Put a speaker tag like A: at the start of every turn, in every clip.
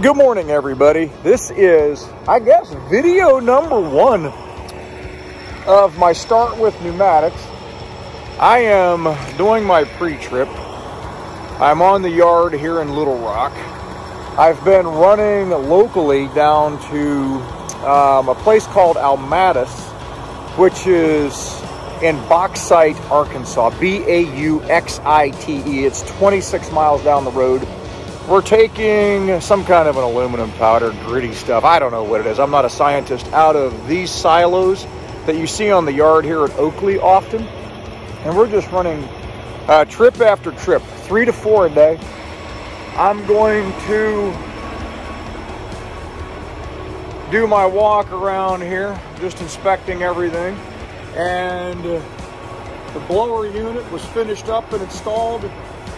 A: Good morning, everybody. This is, I guess, video number one of my start with pneumatics. I am doing my pre-trip. I'm on the yard here in Little Rock. I've been running locally down to um, a place called Almatis, which is in Bauxite, Arkansas. B A U X I T E. It's 26 miles down the road. We're taking some kind of an aluminum powder, gritty stuff. I don't know what it is. I'm not a scientist. Out of these silos that you see on the yard here at Oakley often. And we're just running uh, trip after trip, three to four a day. I'm going to do my walk around here, just inspecting everything and uh, the blower unit was finished up and installed.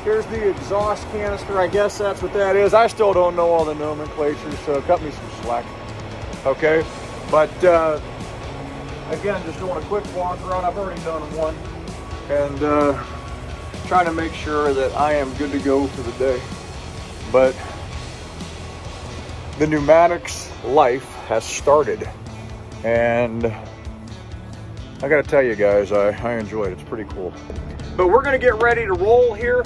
A: Here's the exhaust canister. I guess that's what that is. I still don't know all the nomenclature, so cut me some slack. Okay, but uh, again, just doing a quick walk around. I've already done one, and uh, trying to make sure that I am good to go for the day. But the pneumatics life has started, and I gotta tell you guys, I, I enjoy it. It's pretty cool. But we're gonna get ready to roll here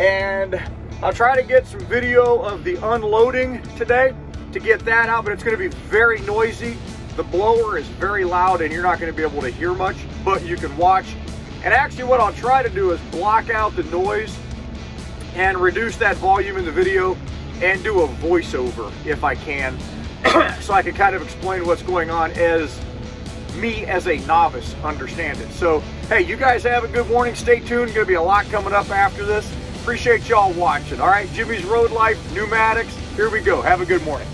A: and I'll try to get some video of the unloading today to get that out, but it's gonna be very noisy. The blower is very loud and you're not gonna be able to hear much, but you can watch. And actually what I'll try to do is block out the noise and reduce that volume in the video and do a voiceover if I can. so I can kind of explain what's going on as me as a novice understand it. So, hey, you guys have a good morning. Stay tuned. To be a lot coming up after this. Appreciate y'all watching. All right, Jimmy's Road Lyfe Pneumatics. Here we go. Have a good morning.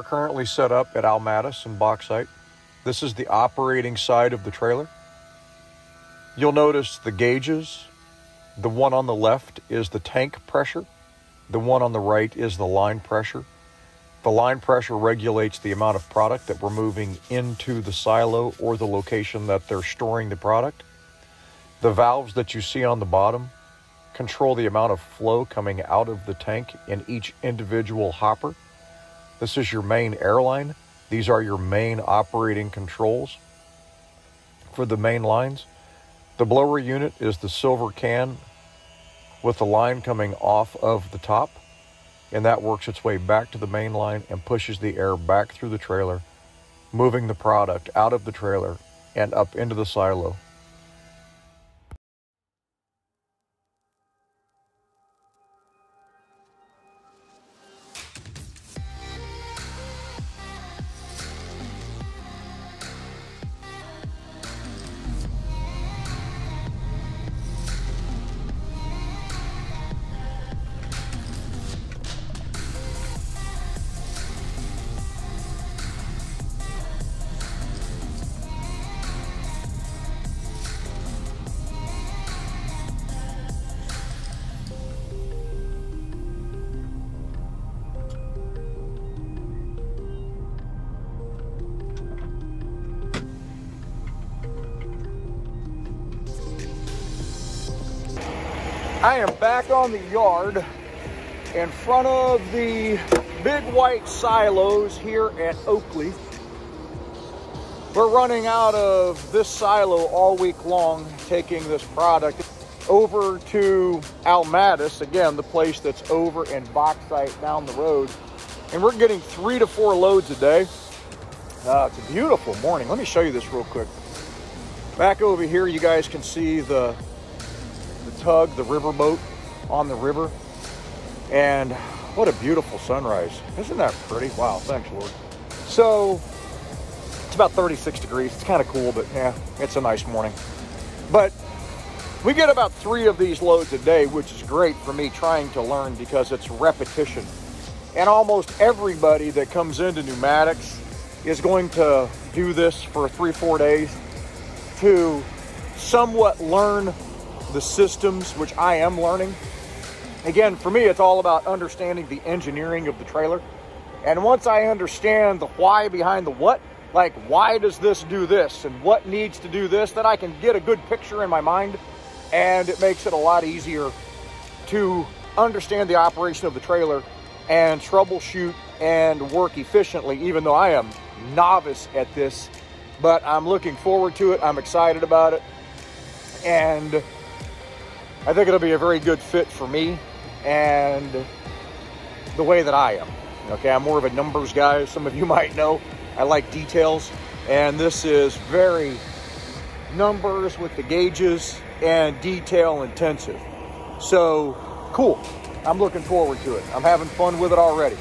A: Are currently set up at Almatis and Bauxite. This is the operating side of the trailer. You'll notice the gauges. The one on the left is the tank pressure. The one on the right is the line pressure. The line pressure regulates the amount of product that we're moving into the silo or the location that they're storing the product. The valves that you see on the bottom control the amount of flow coming out of the tank in each individual hopper. This is your main airline. These are your main operating controls for the main lines. The blower unit is the silver can with the line coming off of the top, and that works its way back to the main line and pushes the air back through the trailer, moving the product out of the trailer and up into the silo. I am back on the yard in front of the big white silos here at Oakley. We're running out of this silo all week long, taking this product over to Almatis, again, the place that's over in Bauxite down the road. And we're getting three to four loads a day. Uh, it's a beautiful morning. Let me show you this real quick. Back over here, you guys can see the the tug, the riverboat on the river. And what a beautiful sunrise. Isn't that pretty? Wow, thanks, Lord. So It's about 36 degrees. It's kind of cool, but yeah, it's a nice morning. But we get about three of these loads a day, which is great for me trying to learn because it's repetition. And almost everybody that comes into pneumatics is going to do this for three, four days to somewhat learn the systems, which I am learning. Again, for me, it's all about understanding the engineering of the trailer. And once I understand the why behind the what, like why does this do this and what needs to do this, then I can get a good picture in my mind and it makes it a lot easier to understand the operation of the trailer and troubleshoot and work efficiently, even though I am novice at this. But I'm looking forward to it. I'm excited about it. And I think it'll be a very good fit for me and the way that I am. Okay, I'm more of a numbers guy, some of you might know. I like details, and this is very numbers with the gauges and detail intensive. So, cool. I'm looking forward to it. I'm having fun with it already.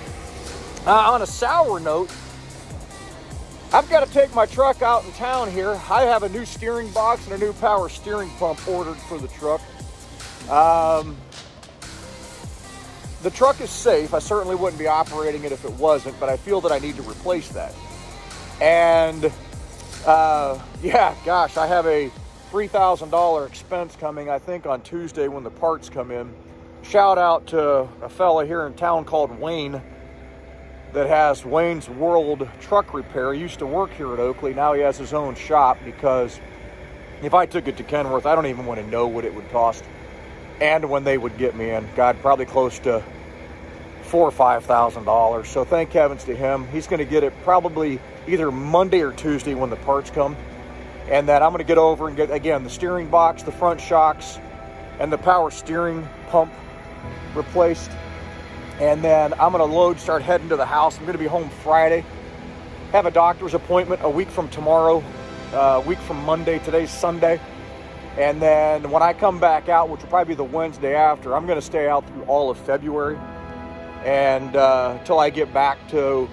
A: Uh, on a sour note, I've got to take my truck out in town here. I have a new steering box and a new power steering pump ordered for the truck. Um, the truck is safe. I certainly wouldn't be operating it if it wasn't, but I feel that I need to replace that. And uh, yeah, gosh, I have a $3,000 expense coming, I think, on Tuesday when the parts come in. Shout out to a fella here in town called Wayne that has Wayne's World Truck Repair. He used to work here at Oakley. Now he has his own shop because if I took it to Kenworth, I don't even want to know what it would cost and when they would get me in. God, probably close to four or five thousand dollars. So thank heavens to him. He's going to get it probably either Monday or Tuesday when the parts come. And then I'm going to get over and get again the steering box, the front shocks, and the power steering pump replaced. And then I'm going to load, start heading to the house. I'm going to be home Friday. Have a doctor's appointment a week from tomorrow, uh, a week from Monday. Today's Sunday. And then when I come back out, which will probably be the Wednesday after, I'm going to stay out through all of February and uh, until I get back to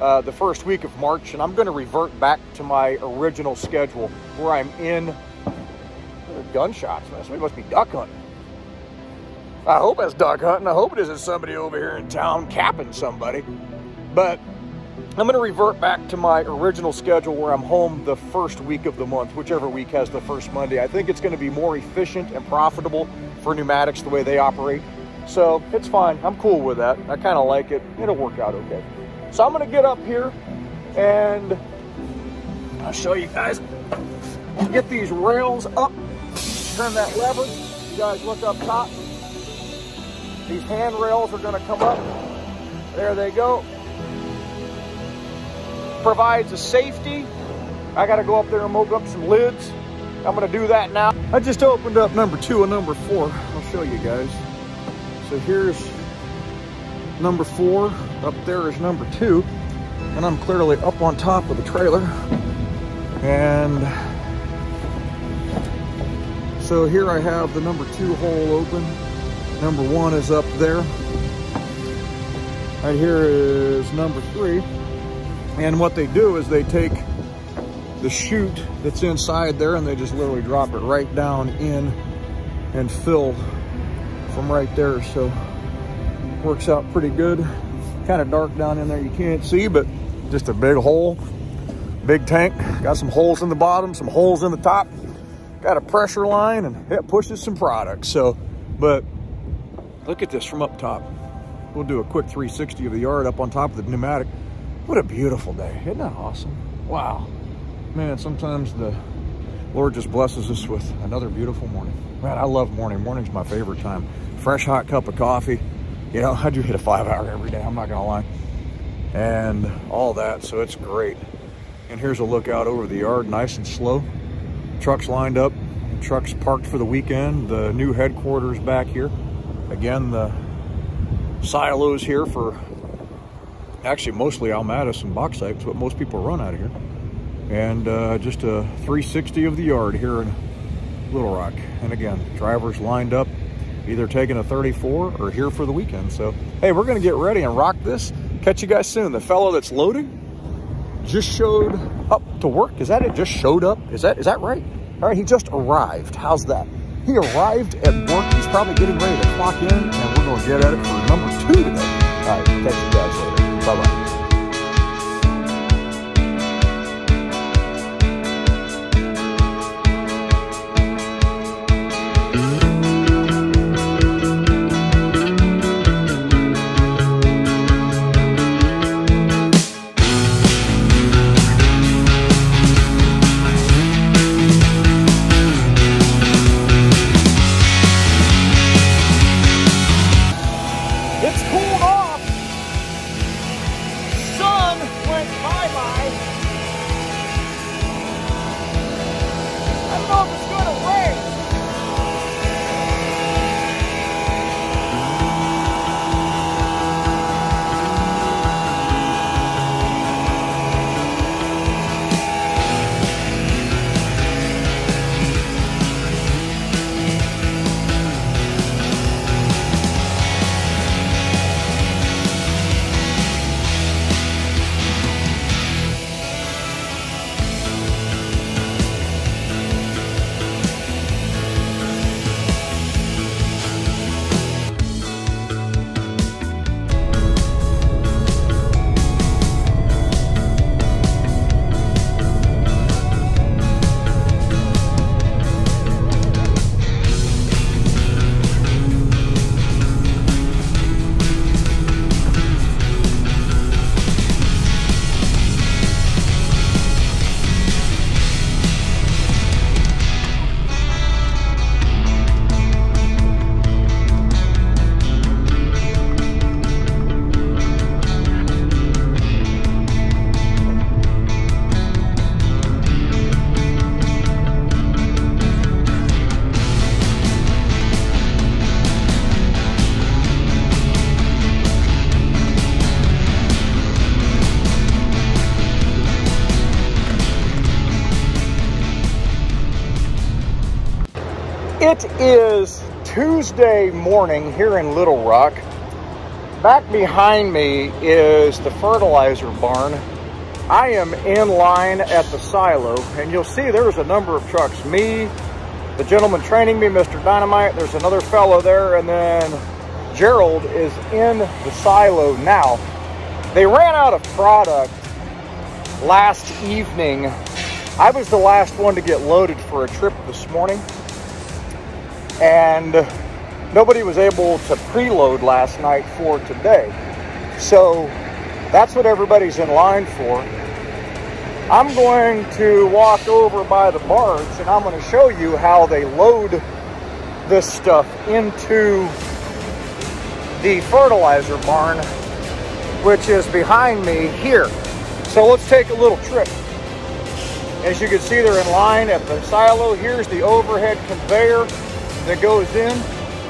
A: uh, the first week of March. And I'm going to revert back to my original schedule where I'm in gunshots. Man, somebody must be duck hunting. I hope that's duck hunting. I hope it isn't somebody over here in town capping somebody. But I'm going to revert back to my original schedule where I'm home the first week of the month, whichever week has the first Monday. I think it's going to be more efficient and profitable for pneumatics the way they operate. So it's fine. I'm cool with that. I kind of like it. It'll work out okay. So I'm going to get up here and I'll show you guys. Get these rails up. Turn that lever. You guys look up top. These handrails are going to come up. There they go provides a safety. I got to go up there and open up some lids. I'm to do that now. I just opened up number two and number four. I'll show you guys. So here's number four. Up there is number two. And I'm clearly up on top of the trailer. And so here I have the number two hole open. Number one is up there. Right here is number three. And what they do is they take the chute that's inside there and they just literally drop it right down in and fill from right there. So works out pretty good. Kind of dark down in there, you can't see, but just a big hole, big tank. Got some holes in the bottom, some holes in the top. Got a pressure line and it pushes some product. So, but look at this from up top. We'll do a quick 360 of the yard up on top of the pneumatic. What a beautiful day. Isn't that awesome? Wow. Man, sometimes the Lord just blesses us with another beautiful morning. Man, I love morning. Morning's my favorite time. Fresh hot cup of coffee. You know, I do you hit a five hour every day, I'm not gonna lie. And all that, so it's great. And here's a look out over the yard, nice and slow. Trucks lined up, trucks parked for the weekend. The new headquarters back here. Again, the silos here for actually mostly Almatis and bauxite. It's what most people run out of here. And uh, just a 360 of the yard here in Little Rock. And again, drivers lined up, either taking a 34 or here for the weekend. So, hey, we're going to get ready and rock this. Catch you guys soon. The fellow that's loading just showed up to work. Is that it? Just showed up? Is that is that right? All right, he just arrived. How's that? He arrived at work. He's probably getting ready to clock in, and we're going to get at it for number two today. It is Tuesday morning here in Little Rock. Back behind me is the fertilizer barn. I am in line at the silo, and you'll see there's a number of trucks. Me, the gentleman training me, Mr. Dynamite, there's another fellow there, and then Gerald is in the silo now. They ran out of product last evening. I was the last one to get loaded for a trip this morning and nobody was able to preload last night for today. So that's what everybody's in line for. I'm going to walk over by the barge and I'm going to show you how they load this stuff into the fertilizer barn, which is behind me here. So let's take a little trip. As you can see, they're in line at the silo. Here's the overhead conveyor that goes in.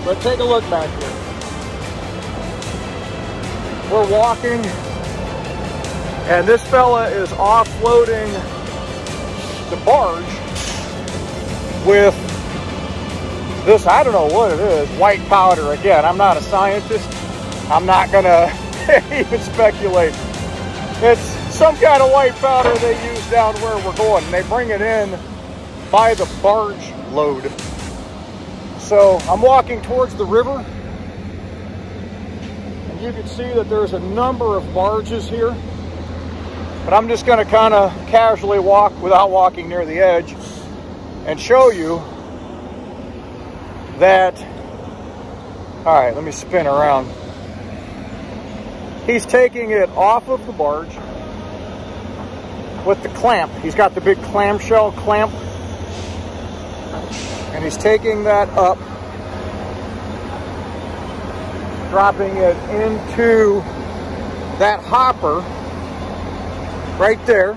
A: But take a look back here. We're walking, and this fella is offloading the barge with this, I don't know what it is, white powder. Again, I'm not a scientist. I'm not gonna even speculate. It's some kind of white powder they use down where we're going. They bring it in by the barge load. So I'm walking towards the river. And you can see that there's a number of barges here. But I'm just gonna kind of casually walk without walking near the edge and show you that, all right, let me spin around. He's taking it off of the barge with the clamp. He's got the big clamshell clamp and he's taking that up, dropping it into that hopper right there.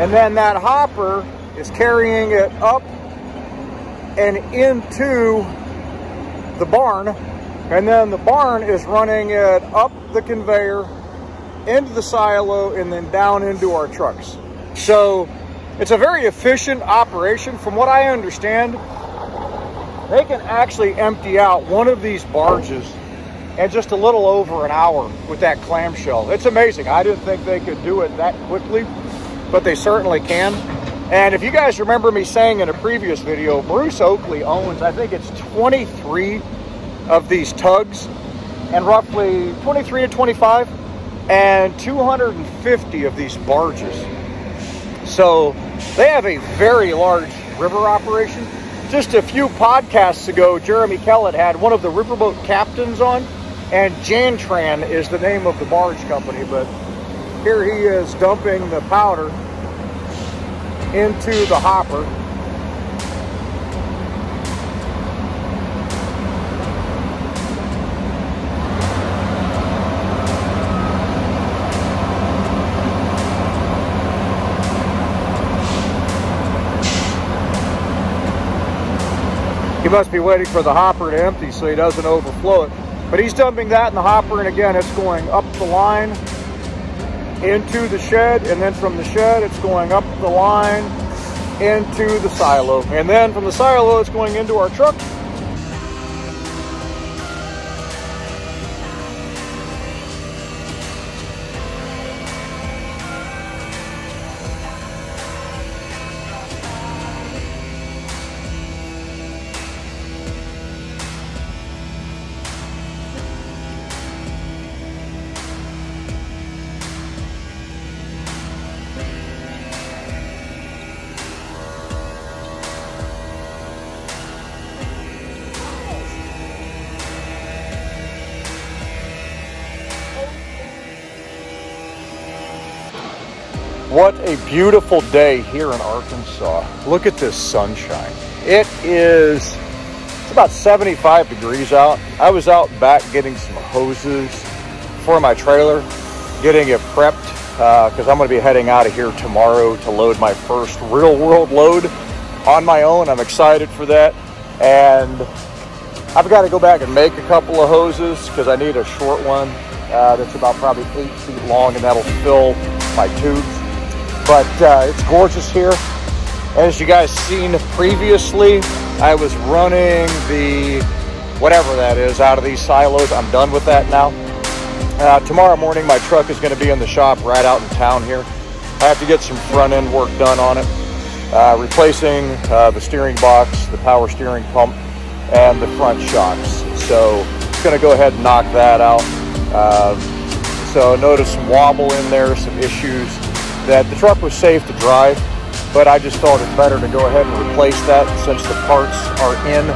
A: And then that hopper is carrying it up and into the barn. And then the barn is running it up the conveyor into the silo and then down into our trucks. So it's a very efficient operation. From what I understand, they can actually empty out one of these barges in just a little over an hour with that clamshell. It's amazing. I didn't think they could do it that quickly, but they certainly can. And if you guys remember me saying in a previous video, Bruce Oakley owns, I think it's 23 of these tugs and roughly 23 to 25 and 250 of these barges. So they have a very large river operation. Just a few podcasts ago, Jeremy Kellett had one of the riverboat captains on, and Jantran is the name of the barge company. But here he is dumping the powder into the hopper. He must be waiting for the hopper to empty so he doesn't overflow it. But he's dumping that in the hopper, and again, it's going up the line into the shed, and then from the shed, it's going up the line into the silo. And then from the silo, it's going into our truck. What a beautiful day here in Arkansas. Look at this sunshine. It is, it's about 75 degrees out. I was out back getting some hoses for my trailer, getting it prepped because uh, I'm going to be heading out of here tomorrow to load my first real world load on my own. I'm excited for that. And I've got to go back and make a couple of hoses because I need a short one uh, that's about probably eight feet long and that'll fill my tubes but uh, it's gorgeous here. As you guys seen previously, I was running the whatever that is out of these silos. I'm done with that now. Uh, tomorrow morning, my truck is going to be in the shop right out in town here. I have to get some front end work done on it, uh, replacing uh, the steering box, the power steering pump, and the front shocks. So I'm going to go ahead and knock that out. Uh, so notice some wobble in there, some issues that the truck was safe to drive, but I just thought it better to go ahead and replace that since the parts are in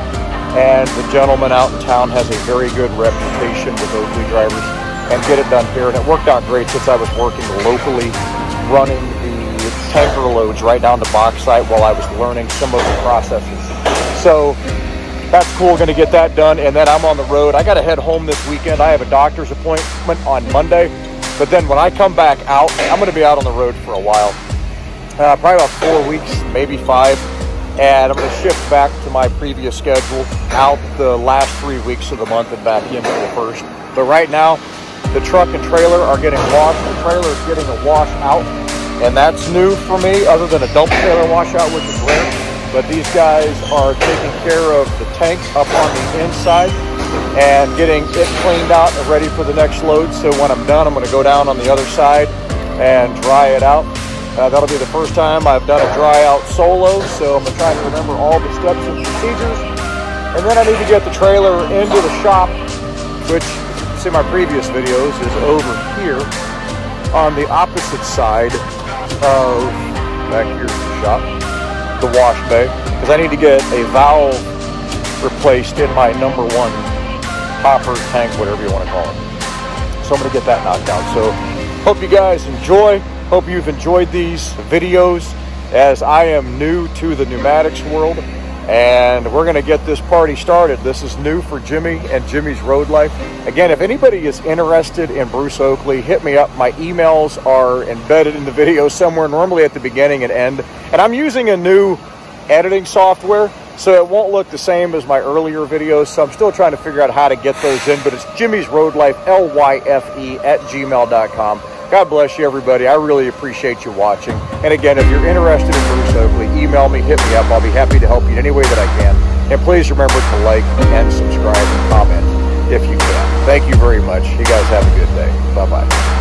A: and the gentleman out in town has a very good reputation with Oakley drivers and get it done here. And it worked out great since I was working locally, running the tanker loads right down to bauxite while I was learning some of the processes. So that's cool, gonna get that done. And then I'm on the road. I gotta head home this weekend. I have a doctor's appointment on Monday. But then when I come back out, I'm going to be out on the road for a while. Uh, probably about four weeks, maybe five. And I'm going to shift back to my previous schedule out the last three weeks of the month and back into the first. But right now, the truck and trailer are getting washed. The trailer is getting a wash out. And that's new for me, other than a dump trailer washout, which is rare. But these guys are taking care of the tank up on the inside and getting it cleaned out and ready for the next load. So when I'm done, I'm going to go down on the other side and dry it out. Uh, that'll be the first time I've done a dry out solo, so I'm going to try to remember all the steps and procedures. And then I need to get the trailer into the shop, which, see my previous videos, is over here on the opposite side of, back here's the shop, the wash bay, because I need to get a valve replaced in my number one hopper, tank, whatever you want to call it. So I'm going to get that knocked out. So hope you guys enjoy. Hope you've enjoyed these videos as I am new to the pneumatics world and we're going to get this party started. This is new for Jimmy and Jimmy's Road Lyfe. Again, if anybody is interested in Bruce Oakley, hit me up. My emails are embedded in the video somewhere, normally at the beginning and end. And I'm using a new editing software so it won't look the same as my earlier videos. So I'm still trying to figure out how to get those in, but it's Jimmy's Road Lyfe, L-Y-F-E at gmail.com. God bless you, everybody. I really appreciate you watching. And again, if you're interested in Bruce Oakley, email me, hit me up. I'll be happy to help you in any way that I can. And please remember to like and subscribe and comment if you can. Thank you very much. You guys have a good day. Bye bye.